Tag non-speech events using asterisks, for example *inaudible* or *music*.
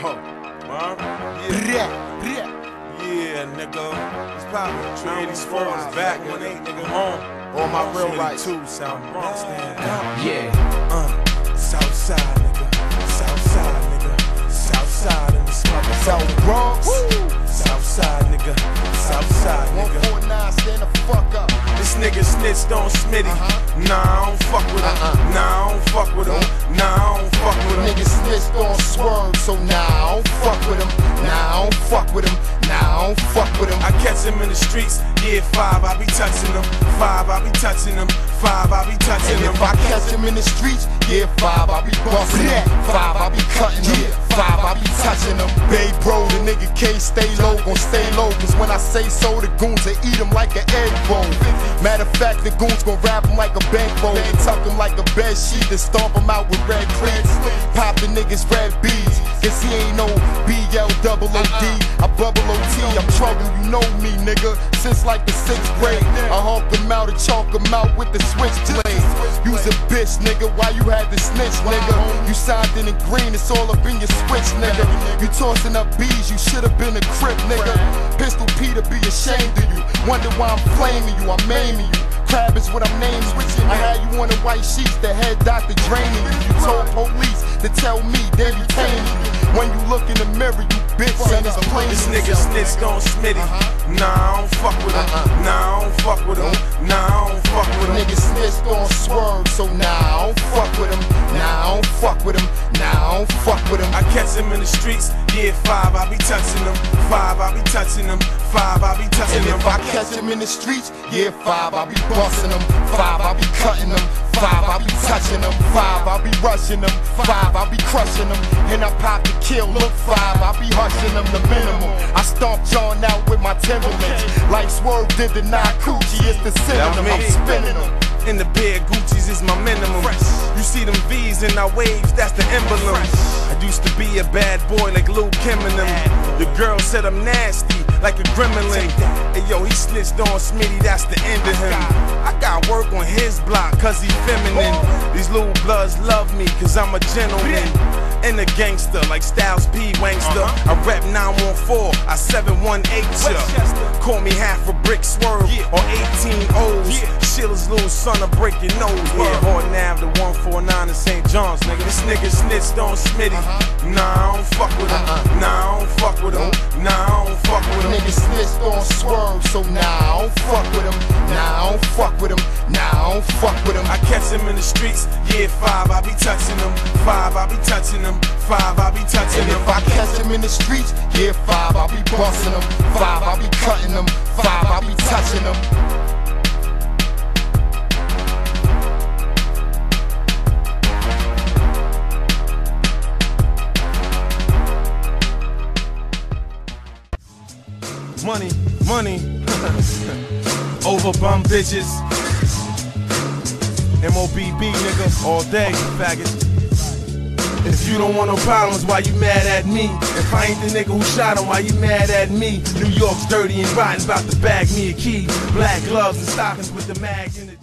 Huh? Huh? Yeah. Yeah, nigga. It's poppin'. 384 is back, when they nigga home. All my real rights. Two South Bronx. Yeah. Uh, South side, nigga. South side, nigga. South side in this mother. South Bronx. South side, nigga. South side, nigga. 149, stand the fuck up. This nigga snitched on Smitty. Uh-huh. Nah, I don't fuck with him. Uh-uh. Nah, I don't fuck the streets, yeah, five, I be touching them. Five, I be touching them. Five, I be touching them. if I catch him in the streets, yeah, five, I be busting him. Five, I be cutting him. Five, I be touching him. Babe, bro, the nigga can't stay low, gon' stay low. Cause when I say so, the goons they eat him like an egg roll. Matter of fact, the goons gon' wrap him like a bankroll. And tuck him like a bed sheet and stomp him out with red cleats. Pop the niggas red beads. Cause he ain't no BL double OD. I bubble OT, I'm trouble, you know me, nigga. Since like the sixth grade, I him out and chalk out with the switchblade. You's a bitch, nigga. Why you had to snitch, nigga? You signed in the green, it's all up in your switch, nigga. You tossing up bees, you should've been a crip, nigga. Pistol Peter be ashamed of you. Wonder why I'm flaming you, I'm maiming you. Crab is what I'm naming you. I had you on the white sheets, the head doctor draining you. You told police to tell me they be taming you. When you look in the mirror, you bitch, and it's plain. This nigga snitched on Smitty. Uh-huh. Nah, I don't fuck with him. Uh-uh. Nah, I don't fuck with him. Nah, I don't fuck with him. Nigga snitched on Swerv, so now I don't fuck with him. Now I don't fuck with him. Now I don't fuck with him. I catch him in the streets, yeah, five, I be touching them. Five, I be touching them. Five, I be touching And if I catch him in the streets, yeah, five, I'll be busting them. Five, I'll be cutting them. Five, I'll be touching them. Five, I'll be rushing them. Five, I'll be crushing them. And I pop the kill, look five, I'll be hushing them the minimum. I stomp John out with my Timberlands. Like Swerv did the coochie, it's the synonym. I'm spinning them. In the bed, Gucci's is my minimum. You see them V's in our waves, that's the emblem. I used to be a bad boy like Lil Kim and them. The girl said I'm nasty, like a gremlin. Hey yo, he snitched on Smitty, that's the end of him. I got work on his block, cause he feminine. These little bloods love me, cause I'm a gentleman. And a gangster, like Styles P. Wangster. I rep 914, I 718 ya. Call me half a brick Swerv, or 18 O's. Shiller's little son, I break your nose. Yeah, hard nav the 149 in St. John's, nigga. This nigga snitched on Smitty. Nah, I don't fuck with him. Nah, I don't fuck with him. Nah, I don't fuck with him. Nigga snitched on Swerv, so now I don't fuck with him. Now I don't fuck with him. Now I don't fuck with him. I catch him in the streets, yeah, five, I be touching him. Five, I be touching him. Five, I be touching him. if I catch him in the streets, yeah, five, I be busting him. Five, I be cutting him. Five, I be touching him. Money, money, *laughs* over bum bitches. MOBB nigga, all day, faggot. If you don't want no problems, why you mad at me? If I ain't the nigga who shot him, why you mad at me? New York's dirty and rotten, about to bag me a key. Black gloves and stockings with the mag in the